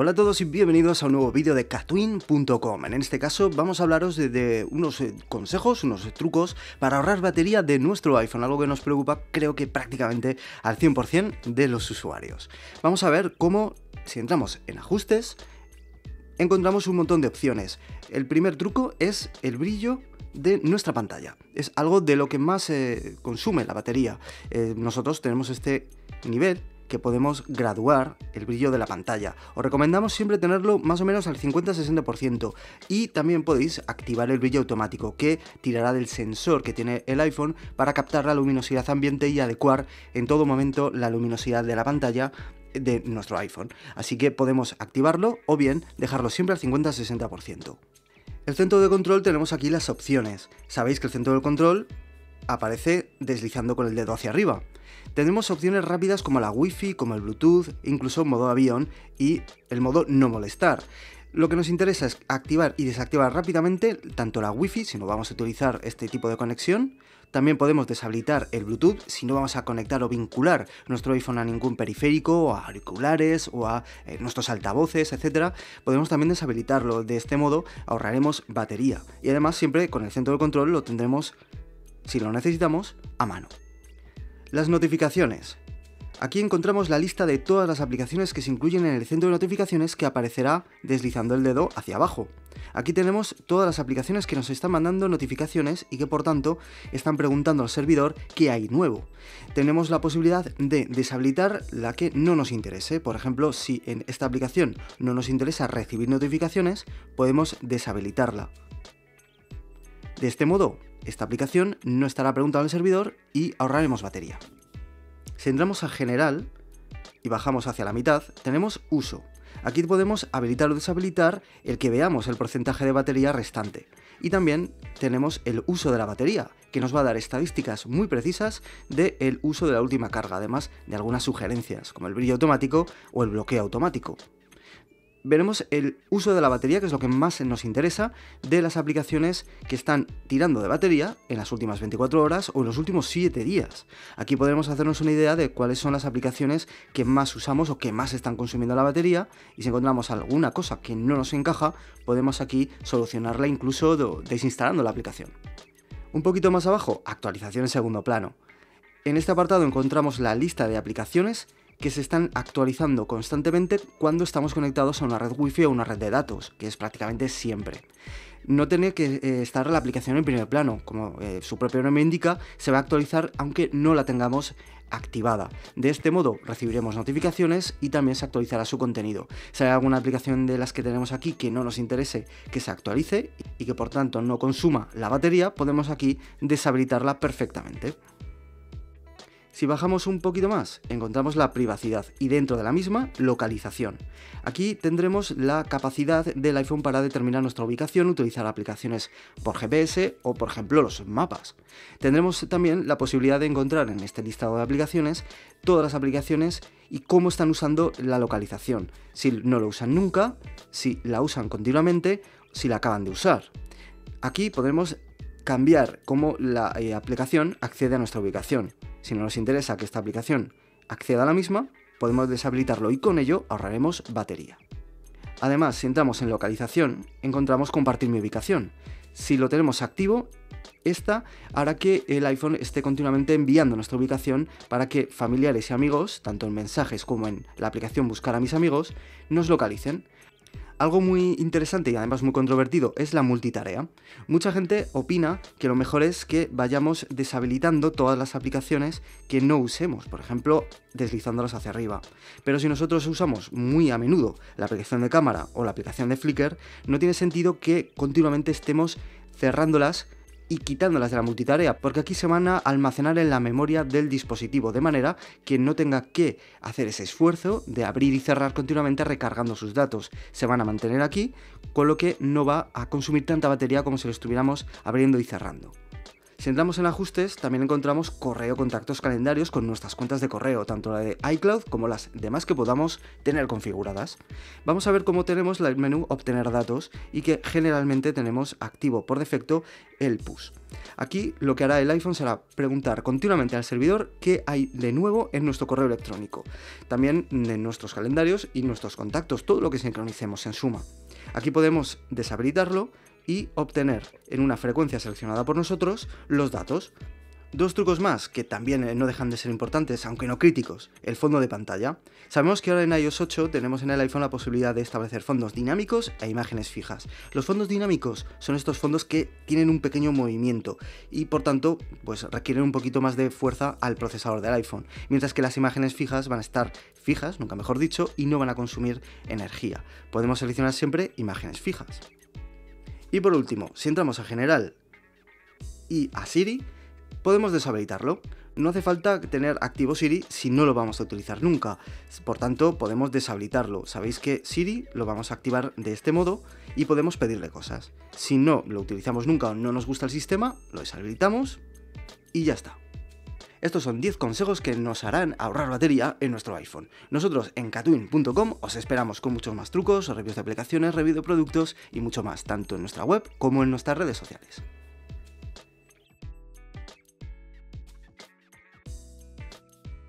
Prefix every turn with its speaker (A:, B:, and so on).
A: Hola a todos y bienvenidos a un nuevo vídeo de catwin.com. En este caso vamos a hablaros de, unos eh, consejos, unos trucos para ahorrar batería de nuestro iPhone, algo que nos preocupa creo que prácticamente al 100% de los usuarios. Vamos a ver cómo, si entramos en ajustes, encontramos un montón de opciones. El primer truco es el brillo de nuestra pantalla. Es algo de lo que más eh, consume la batería. Eh, nosotros tenemos este nivel que podemos graduar el brillo de la pantalla. Os recomendamos siempre tenerlo más o menos al 50-60% y también podéis activar el brillo automático que tirará del sensor que tiene el iPhone para captar la luminosidad ambiente y adecuar en todo momento la luminosidad de la pantalla de nuestro iPhone. Así que podemos activarlo o bien dejarlo siempre al 50-60%. El centro de control tenemos aquí las opciones. Sabéis que el centro de control aparece deslizando con el dedo hacia arriba. Tendremos opciones rápidas como la Wi-Fi, como el Bluetooth, incluso modo avión y el modo no molestar. Lo que nos interesa es activar y desactivar rápidamente tanto la Wi-Fi si no vamos a utilizar este tipo de conexión. También podemos deshabilitar el Bluetooth si no vamos a conectar o vincular nuestro iPhone a ningún periférico, o a auriculares o a eh, nuestros altavoces, etc. Podemos también deshabilitarlo. De este modo ahorraremos batería. Y además siempre con el centro de control lo tendremos, si lo necesitamos, a mano. Las notificaciones. Aquí encontramos la lista de todas las aplicaciones que se incluyen en el centro de notificaciones que aparecerá deslizando el dedo hacia abajo. Aquí tenemos todas las aplicaciones que nos están mandando notificaciones y que por tanto están preguntando al servidor qué hay nuevo. Tenemos la posibilidad de deshabilitar la que no nos interese. Por ejemplo, si en esta aplicación no nos interesa recibir notificaciones, podemos deshabilitarla. De este modo, esta aplicación no estará preguntando al servidor y ahorraremos batería. Si entramos a general y bajamos hacia la mitad, tenemos uso. Aquí podemos habilitar o deshabilitar el que veamos el porcentaje de batería restante. Y también tenemos el uso de la batería, que nos va a dar estadísticas muy precisas del uso de la última carga, además de algunas sugerencias, como el brillo automático o el bloqueo automático veremos el uso de la batería, que es lo que más nos interesa, de las aplicaciones que están tirando de batería en las últimas 24 horas o en los últimos 7 días. Aquí podremos hacernos una idea de cuáles son las aplicaciones que más usamos o que más están consumiendo la batería y si encontramos alguna cosa que no nos encaja, podemos aquí solucionarla incluso desinstalando la aplicación. Un poquito más abajo, actualización en segundo plano. En este apartado encontramos la lista de aplicaciones que se están actualizando constantemente cuando estamos conectados a una red wifi o una red de datos, que es prácticamente siempre. No tiene que eh, estar la aplicación en primer plano, como eh, su propio nombre indica, se va a actualizar aunque no la tengamos activada. De este modo recibiremos notificaciones y también se actualizará su contenido. Si hay alguna aplicación de las que tenemos aquí que no nos interese que se actualice y que por tanto no consuma la batería, podemos aquí deshabilitarla perfectamente. Si bajamos un poquito más, encontramos la privacidad y dentro de la misma, localización. Aquí tendremos la capacidad del iPhone para determinar nuestra ubicación, utilizar aplicaciones por GPS o por ejemplo los mapas. Tendremos también la posibilidad de encontrar en este listado de aplicaciones todas las aplicaciones y cómo están usando la localización. Si no lo usan nunca, si la usan continuamente, si la acaban de usar. Aquí podremos cambiar cómo la eh, aplicación accede a nuestra ubicación. Si no nos interesa que esta aplicación acceda a la misma, podemos deshabilitarlo y con ello ahorraremos batería. Además, si entramos en localización, encontramos compartir mi ubicación. Si lo tenemos activo, esta hará que el iPhone esté continuamente enviando nuestra ubicación para que familiares y amigos, tanto en mensajes como en la aplicación Buscar a mis amigos, nos localicen. Algo muy interesante y además muy controvertido es la multitarea. Mucha gente opina que lo mejor es que vayamos deshabilitando todas las aplicaciones que no usemos, por ejemplo, deslizándolas hacia arriba. Pero si nosotros usamos muy a menudo la aplicación de cámara o la aplicación de Flickr, no tiene sentido que continuamente estemos cerrándolas y quitándolas de la multitarea, porque aquí se van a almacenar en la memoria del dispositivo, de manera que no tenga que hacer ese esfuerzo de abrir y cerrar continuamente recargando sus datos. Se van a mantener aquí, con lo que no va a consumir tanta batería como si lo estuviéramos abriendo y cerrando. Si entramos en ajustes, también encontramos correo, contactos, calendarios con nuestras cuentas de correo, tanto la de iCloud como las demás que podamos tener configuradas. Vamos a ver cómo tenemos el menú obtener datos y que generalmente tenemos activo por defecto el push. Aquí lo que hará el iPhone será preguntar continuamente al servidor qué hay de nuevo en nuestro correo electrónico, también en nuestros calendarios y nuestros contactos, todo lo que sincronicemos en suma. Aquí podemos deshabilitarlo y obtener en una frecuencia seleccionada por nosotros los datos. Dos trucos más que también eh, no dejan de ser importantes, aunque no críticos. El fondo de pantalla. Sabemos que ahora en iOS 8 tenemos en el iPhone la posibilidad de establecer fondos dinámicos e imágenes fijas. Los fondos dinámicos son estos fondos que tienen un pequeño movimiento y por tanto pues requieren un poquito más de fuerza al procesador del iPhone, mientras que las imágenes fijas van a estar fijas, nunca mejor dicho, y no van a consumir energía. Podemos seleccionar siempre imágenes fijas. Y por último, si entramos a general y a Siri, podemos deshabilitarlo. No hace falta tener activo Siri si no lo vamos a utilizar nunca. Por tanto, podemos deshabilitarlo. Sabéis que Siri lo vamos a activar de este modo y podemos pedirle cosas. Si no lo utilizamos nunca o no nos gusta el sistema, lo deshabilitamos y ya está. Estos son 10 consejos que nos harán ahorrar batería en nuestro iPhone. Nosotros en catwin.com os esperamos con muchos más trucos, reviews de aplicaciones, reviews de productos y mucho más, tanto en nuestra web como en nuestras redes sociales.